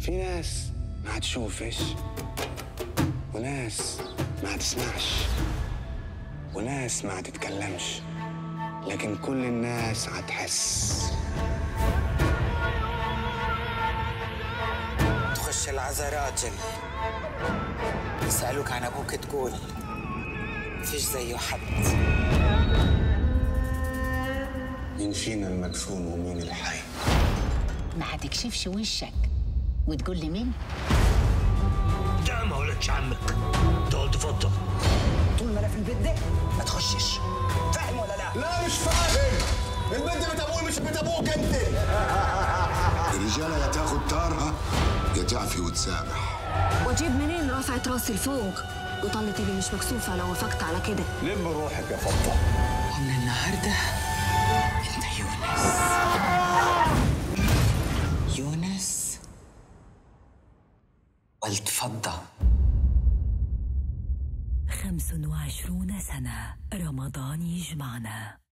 في ناس ما هتشوفش وناس ما هتسمعش وناس ما هتتكلمش لكن كل الناس هتحس. تخش العزا راجل يسألوك عن أبوك تقول فيش زيه حد. مين فينا المدفون ومين الحي؟ ما هتكشفش وشك. وتقول لي مين؟ ده ما ولدش عمك. تقعد تفضل طول ما أنا في البيت ده ما تخشش. فاهم ولا لا؟ لا مش فاهم. البنت بيت أبوي مش بيت أبوك أنت. الرجالة يا تاخد طارها يا تعفي وتسامح. واجيب منين رفعت راسي لفوق؟ وطلت ايدي مش مكسوفة لو وافقت على كده. لم روحك يا فضة. ومن النهاردة ولد فضة 25 سنة. رمضان يجمعنا.